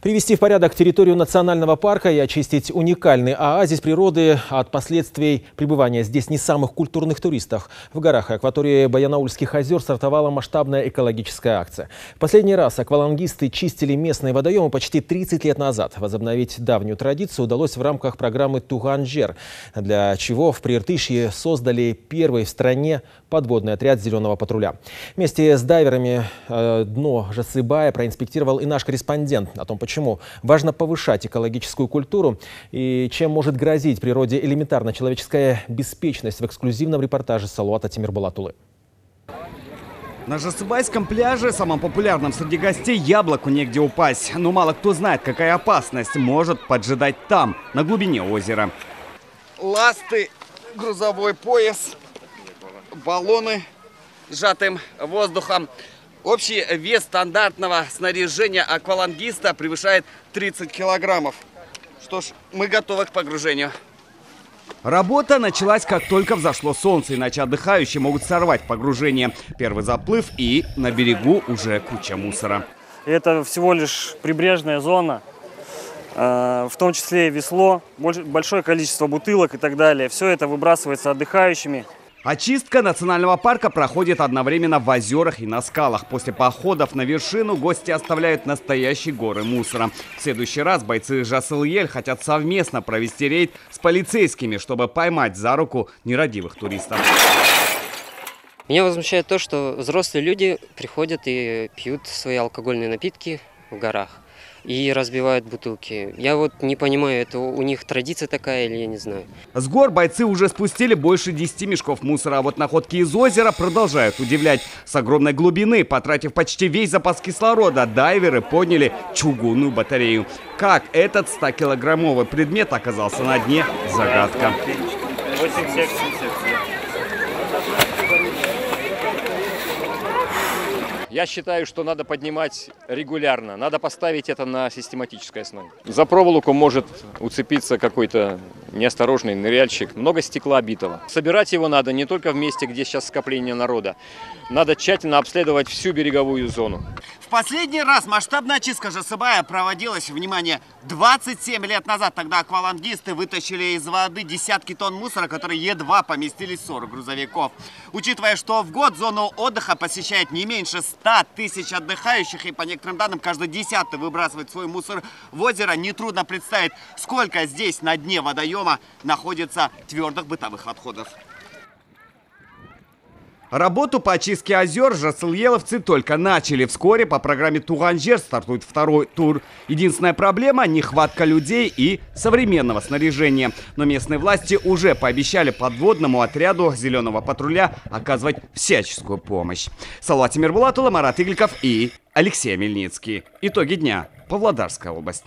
Привести в порядок территорию национального парка и очистить уникальный оазис природы от последствий пребывания здесь не самых культурных туристов. В горах и акватории Баянаульских озер стартовала масштабная экологическая акция. Последний раз аквалангисты чистили местные водоемы почти 30 лет назад. Возобновить давнюю традицию удалось в рамках программы «Туганжер», для чего в Прииртышье создали первый в стране подводный отряд «Зеленого патруля». Вместе с дайверами э, дно Жасыбая проинспектировал и наш корреспондент о том, Почему? Важно повышать экологическую культуру и чем может грозить природе элементарно человеческая беспечность в эксклюзивном репортаже Салуата Тимирбалатулы. На Жасыбайском пляже, самом популярном среди гостей, яблоку негде упасть. Но мало кто знает, какая опасность может поджидать там, на глубине озера. Ласты, грузовой пояс, баллоны сжатым воздухом. Общий вес стандартного снаряжения аквалангиста превышает 30 килограммов. Что ж, мы готовы к погружению. Работа началась, как только взошло солнце, иначе отдыхающие могут сорвать погружение. Первый заплыв и на берегу уже куча мусора. Это всего лишь прибрежная зона, э, в том числе весло, большое количество бутылок и так далее. Все это выбрасывается отдыхающими. Очистка национального парка проходит одновременно в озерах и на скалах. После походов на вершину гости оставляют настоящие горы мусора. В следующий раз бойцы Жасыл-Ель хотят совместно провести рейд с полицейскими, чтобы поймать за руку нерадивых туристов. Меня возмущает то, что взрослые люди приходят и пьют свои алкогольные напитки в горах и разбивают бутылки. Я вот не понимаю, это у них традиция такая или я не знаю. С гор бойцы уже спустили больше 10 мешков мусора, а вот находки из озера продолжают удивлять. С огромной глубины, потратив почти весь запас кислорода, дайверы подняли чугунную батарею. Как этот 100-килограммовый предмет оказался на дне – загадка. 8 секций. Я считаю, что надо поднимать регулярно, надо поставить это на систематической основе. За проволоку может уцепиться какой-то неосторожный ныряльщик, много стекла битого. Собирать его надо не только в месте, где сейчас скопление народа, надо тщательно обследовать всю береговую зону. В последний раз масштабная очистка Жасыбая проводилась, внимание, 27 лет назад. Тогда аквалангисты вытащили из воды десятки тонн мусора, которые едва поместились в 40 грузовиков. Учитывая, что в год зону отдыха посещает не меньше 100 тысяч отдыхающих, и по некоторым данным каждый десятый выбрасывает свой мусор в озеро, нетрудно представить, сколько здесь на дне водоема находится твердых бытовых отходов. Работу по очистке озер жасылеловцы только начали. Вскоре по программе «Туганжер» стартует второй тур. Единственная проблема – нехватка людей и современного снаряжения. Но местные власти уже пообещали подводному отряду «Зеленого патруля» оказывать всяческую помощь. Салат Тимирбулатула, Марат Игликов и Алексей Мельницкий. Итоги дня. Павлодарская область.